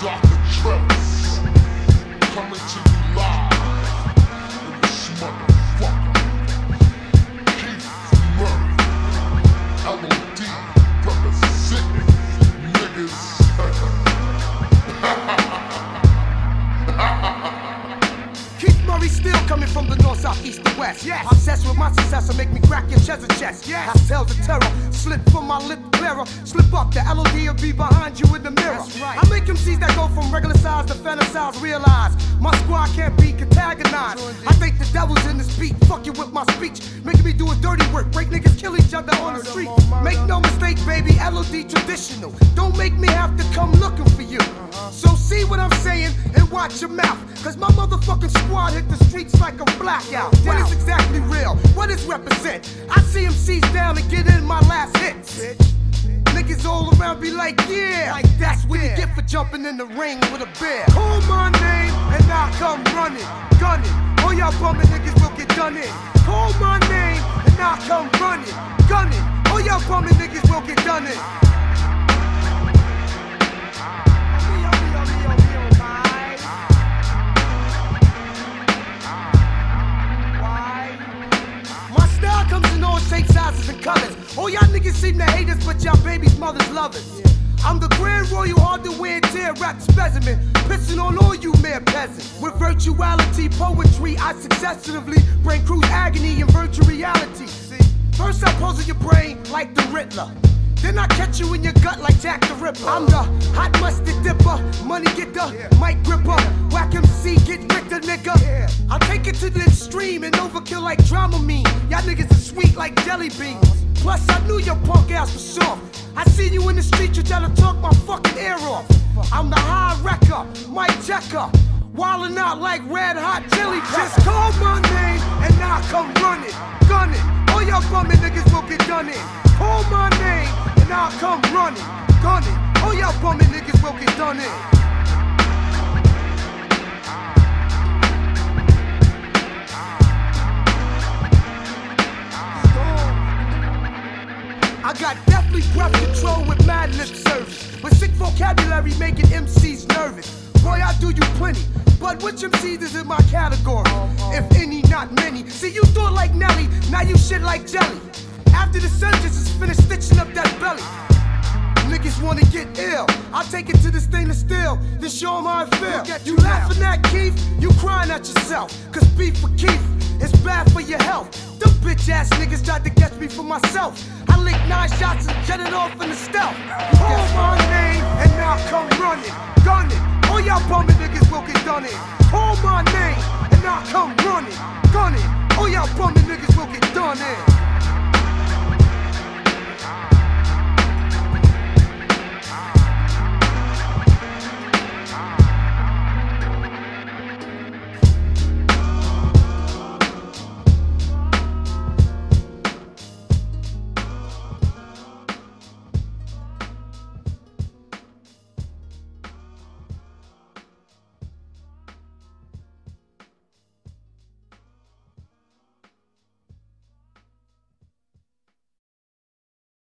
Dr. Travis coming to you Murray still coming from the north, south, east, and west. Yes. Obsessed with my success, will make me crack your chest and chest. Yes. I tell the terror, slip from my lip clearer. Slip up, the LOD will be behind you in the mirror. That's right. I make MCs that go from regular size to fantasize, realize my squad can't be antagonized. I think the devil's in this beat, fucking with my speech, making me do a dirty work, break niggas, kill each other on the street. Make no mistake, baby, LOD traditional. Don't make me have to come looking for you. Uh-huh. So see what I'm saying watch your mouth. Cause my motherfucking squad hit the streets like a blackout. What is exactly real? What is represent? I see MCs down and get in my last hits. Niggas all around be like, yeah, like that's what you get for jumping in the ring with a bear. Call my name and I come running, gunning. All y'all bumming niggas will get done in. Call my name and I come running, gunning. All y'all bumming niggas will get done in. All shapes, sizes, and colors. All y'all niggas seem to hate us, but y'all babies' mothers love us. I'm the grand royal hardware tear rap specimen, pissing on all you mere peasants. With virtuality, poetry, I successively bring cruise agony and virtual reality. See? First I puzzle your brain like the Riddler. Then I catch you in your gut like Jack the Ripper. I'm the hot mustard dipper, money get getter, mic gripper, whack MC, get Richter, nigga. I'll take it to the extreme and overkill like Dramamine. Y'all niggas are sweet like jelly beans. Plus, I knew your punk ass was soft. I see you in the street, you try to talk my fucking ear off. I'm the high wrecker, Mike Checker. Wildin' out like red hot chili. Just call my name and I come running, gunning. All y'all bumming niggas will get done in. Call my name and I'll come running, gunning. All y'all bumming niggas will get done in. I got deathly breath control with mad lip service. With sick vocabulary making MCs nervous. Boy, I do you plenty. But which MCs is in my category? If any, not many. See, you thought like Nelly, now you shit like jelly. After the surgeons is finished stitching up that belly. Niggas wanna get ill. I'll take it to the stainless steel, then show 'em how I feel. You laughing at Keith, you crying at yourself. Cause beef for Keith is bad for your health. Ass niggas tried to catch me for myself. I licked nine shots and jetted off in the stealth. Call my name and now come running, gunning. All y'all bumming niggas will get done in. Call my name and now come running, gunning. All y'all bumming niggas